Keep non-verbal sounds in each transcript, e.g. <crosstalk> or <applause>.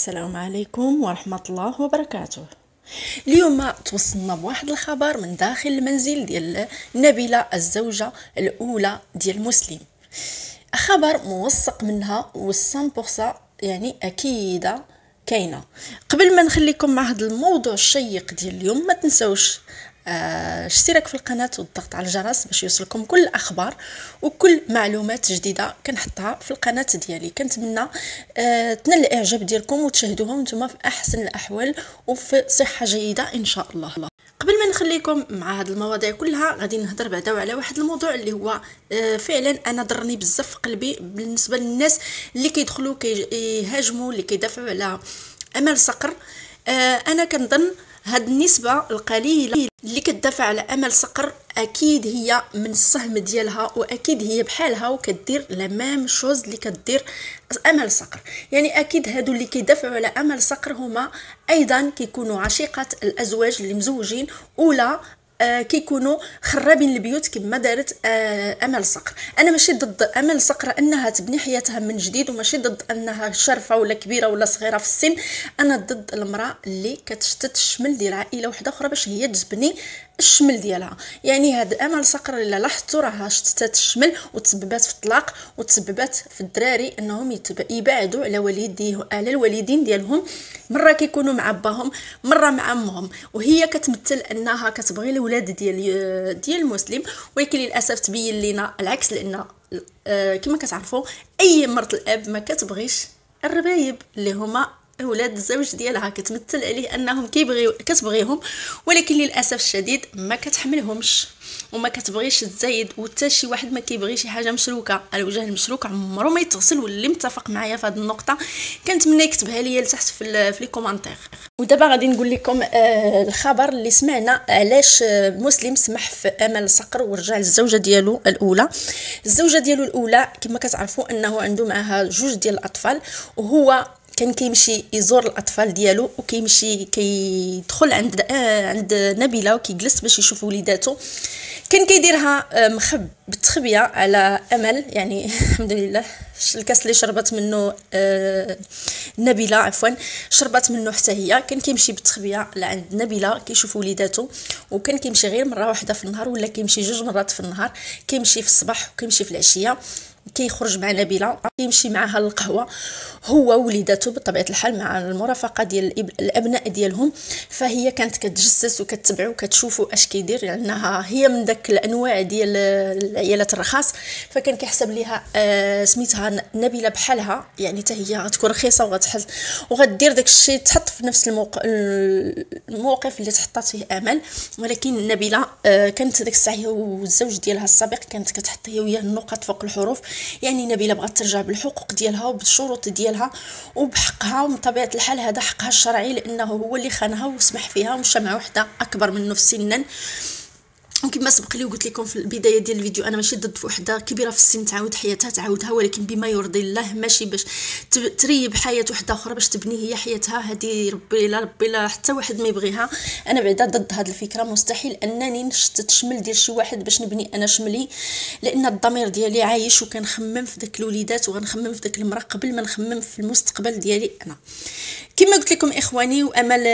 السلام عليكم ورحمة الله وبركاته. اليوم توصلنا بواحد الخبر من داخل المنزل ديال نبيلة الزوجة الأولى ديال مسلم خبر موثق منها و يعني أكيدة كاينة. قبل ما نخليكم مع هذا الموضوع الشيق ديال اليوم ما تنسوش اشتراك آه، في القناة والضغط على الجرس باش يوصلكم كل الأخبار وكل معلومات جديدة كنحطها في القناة ديالي. كنتمنى آه تنال الإعجاب ديالكم وتشاهدوها وأنتم في أحسن الأحوال وفي صحة جيدة إن شاء الله. قبل ما نخليكم مع هذه المواضيع كلها غادي نهضر بعدا على واحد الموضوع اللي هو آه فعلا أنا ضرني بزاف في قلبي بالنسبة للناس اللي كيدخلوا كيهاجموا اللي كيدافعوا على أمل صقر. أنا كنظن هاد النسبة القليلة اللي كتدافع على أمل صقر أكيد هي من السهم ديالها وأكيد هي بحالها وكدير لا ميم شوز اللي كدير أمل صقر. يعني أكيد هادو اللي كيدافعوا على أمل صقر هما أيضا كيكونوا عشيقات الأزواج اللي مزوجين ولا آه كيكونوا خرابين البيوت كما دارت آه أمل صقر. أنا ماشي ضد أمل صقر أنها تبني حياتها من جديد وماشي ضد أنها شرفة ولا كبيرة ولا صغيرة في السن. أنا ضد المرأة اللي كتشتت الشمل ديال عائله وحدة أخرى باش هي تبني الشمل ديالها. يعني هاد أمل صقر إلا لاحظتوا راها شتتات الشمل وتسببات في الطلاق وتسببات في الدراري أنهم يبعدوا على والديه على الوالدين ديالهم. مرة كيكونوا مع باهم مرة مع أمهم. وهي كتمثل أنها كتبغي الولاد ديال ديال المسلم ولكن للأسف تبين لنا العكس لأن آه، كما كتعرفوا أي مرت الأب ما كتبغيش الربايب اللي هما أولاد الزوج ديالها كتمثل عليه أنهم كيبغيو كتبغيهم ولكن للأسف الشديد ما كتحملهمش. وما كتبغيش تزايد وحتى شي واحد ما كيبغي شي حاجة مشروكة. الوجه المشروك عمره ما يتغسل واللي متفق معايا في هذه النقطة. كنتمنى يكتبها لي لتحت في les commentaires ودابا غادي نقول لكم آه الخبر اللي سمعنا علاش آه مسلم سمح في أمل صقر ورجع للزوجة ديالو الأولى. الزوجة ديالو الأولى كما كتعرفوا أنه عنده معها جوج ديال الأطفال وهو كان كيمشي يزور الأطفال ديالو وكيمشي كيدخل عند آه عند نبيلة وكيجلس باش يشوف وليداتو. كان كيديرها آه مخب بالتخبية على أمل يعني <laughs> الحمد لله الكاس اللي شربت منه آه نبيلة عفوا شربت منه حتى هي. كان كيمشي بالتخبية لعند نبيلة كيشوف وليداتو. وكان كيمشي غير مرة واحدة في النهار ولا كيمشي جوج مرات في النهار. كيمشي في الصباح وكيمشي في العشية كيخرج مع نبيلة. كيمشي معها للقهوة. هو وليداتو بطبيعة الحال مع المرافقة ديال الأبناء ديالهم. فهي كانت كتجسس وكتبعو وكتشوفو اش كيدير لأنها هي من داك الأنواع ديال العيالات الرخاص. فكان كيحسب ليها آه سميتها نبيلة بحالها. يعني حتى هي غتكون رخيصة وغتحس وغدير داك الشيء تحط في نفس الموقف الموقف اللي تحطات فيه امل ولكن نبيلة آه كانت داك الساعة والزوج ديالها السابق كانت كتحط هي وياه النقط فوق الحروف. يعني نبيلة بغات ترجع بالحقوق ديالها وبالشروط ديالها وبحقها ومن طبيعه الحال هذا حقها الشرعي لأنه هو اللي خانها وسمح فيها ومشى مع وحدة أكبر منه في سنا. وكما سبق لي وقلت لكم في البداية ديال الفيديو أنا ماشي ضد وحدة كبيرة في السن تعاود حياتها تعاودها ولكن بما يرضي الله ماشي باش تريب حياة وحدة أخرى باش تبني هي حياتها. هذه ربي لا ربي لا حتى واحد ما يبغيها. أنا بعدا ضد هذه الفكرة مستحيل أنني نشتت شمل ديال شي واحد باش نبني أنا شملي لأن الضمير ديالي عايش وكنخمم في داك الوليدات وغنخمم في داك المرأة قبل ما نخمم في المستقبل ديالي أنا. كما قلت لكم إخواني وأمل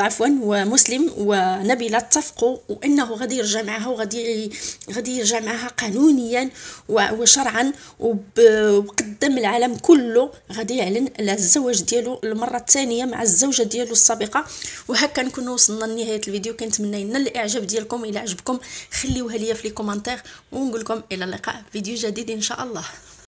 عفوا ومسلم ونبيلة اتفقوا وإنه غادي يرجع معها وغادي غادي يرجع معها قانونيا وشرعا وقدام العالم كله. غادي يعلن على الزواج ديالو المرة الثانية مع الزوجة ديالو السابقة. وهكا نكونوا وصلنا لنهاية الفيديو. كنتمنى ينال الإعجاب ديالكم إلى عجبكم. خليوها ليا في لي كومونتير ونقول لكم إلى اللقاء. فيديو جديد إن شاء الله.